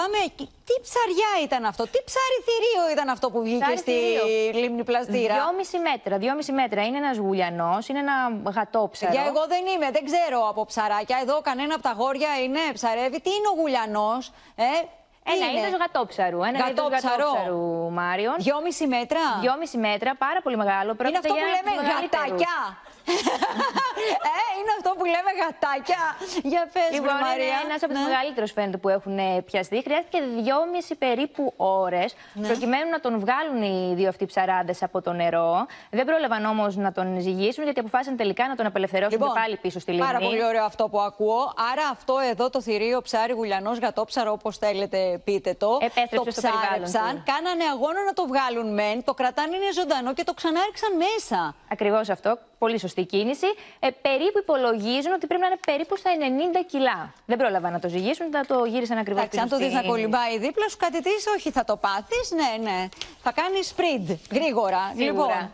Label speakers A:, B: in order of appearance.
A: Πάμε εκεί. Τι ψαριά ήταν αυτό, τι ψαρι ήταν αυτό που βγήκε
B: Ψάρι
A: στη
B: θηρίο.
A: λίμνη Πλαστήρα.
B: Δυόμιση μέτρα. Δυόμιση μέτρα. Είναι ένας γουλιανός, είναι ένα γατόψαρο.
A: Για εγώ δεν είμαι, δεν ξέρω από ψαράκια. Εδώ κανένα από τα γόρια είναι, ψαρεύει. Τι είναι ο γουλιανός, ε, τι
B: Ένα
A: είναι;
B: είδος γατόψαρου. Ένα είδος
A: Γατόψαρο.
B: γατόψαρου, Μάριον.
A: Δυόμιση μέτρα.
B: Δυόμιση μέτρα, πάρα πολύ μεγάλο.
A: Είναι
B: Πρόκειται
A: αυτό που
B: για
A: λέμε
B: τους μεγαλύτερους.
A: γατάκια. ε, είναι αυτό που λέμε γατάκια. Για πες,
B: Λοιπόν,
A: βρε, Μαρία.
B: είναι ένας από τους
A: Ναι.
B: μεγαλύτερους φαίνεται που έχουν ε, πιαστεί. Χρειάστηκε δυόμιση περίπου ώρες
A: Ναι.
B: προκειμένου να τον βγάλουν οι δύο αυτοί ψαράδες από το νερό. Δεν πρόλαβαν όμως να τον ζυγίσουν γιατί αποφάσισαν τελικά να τον απελευθερώσουν και πάλι πίσω στη λίμνη.
A: Λοιπόν, Πάρα πολύ ωραίο αυτό που ακούω. Άρα αυτό εδώ το θηρίο ψάρι γουλιανός γατόψαρο, όπως θέλετε πείτε το.
B: Επέστρεψε
A: το
B: στο περιβάλλον
A: ψάρεψαν,
B: του.
A: κάνανε αγώνα να το βγάλουν μεν, το κρατάνε είναι ζωντανό και το ξανά έριξαν μέσα.
B: Ακριβώς αυτό. Πολύ σωστή κίνηση. Ε, περίπου υπολογίζουν ότι πρέπει να είναι περίπου στα 90 κιλά. Δεν πρόλαβαν να το ζυγίσουν, θα το γύρισαν ακριβώ
A: Εντάξει, αν το δεις να κολυμπάει δίπλα σου, κάτι τι, όχι θα το πάθεις. Ναι, ναι. Θα κάνεις sprint γρήγορα.
B: Σίγουρα.
A: Λοιπόν,